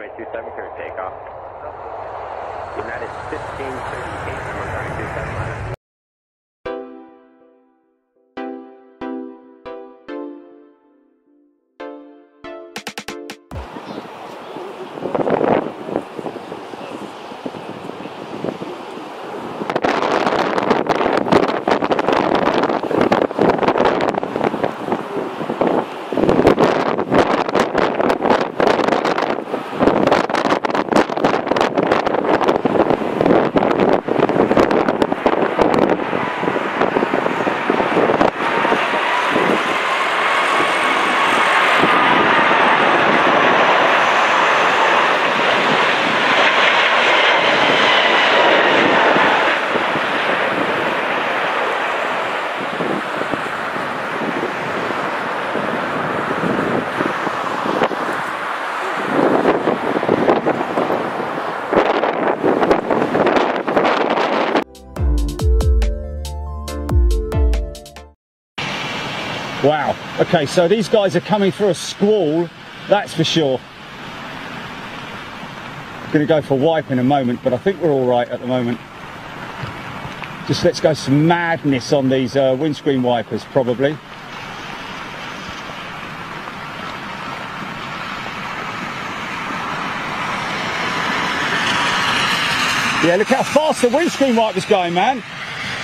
runway 27, clear takeoff. United 1538, Wow. Okay, so these guys are coming through a squall, that's for sure. I'm Going to go for wipe in a moment, but I think we're all right at the moment. Just let's go some madness on these uh, windscreen wipers, probably. Yeah, look how fast the windscreen wiper's going, man.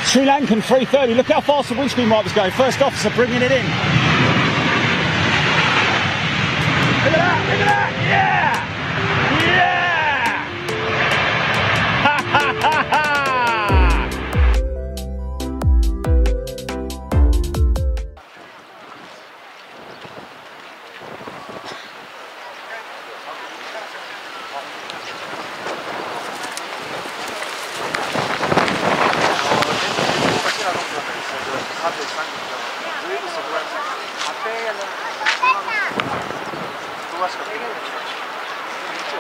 Sri Lankan 330. Look how fast the windscreen wiper's going. First officer bringing it in. Look at that! Look at that! Yeah! Tuas kapingin. Ito